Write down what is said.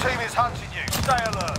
team is hunting you. Stay alert.